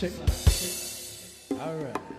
Check. All right.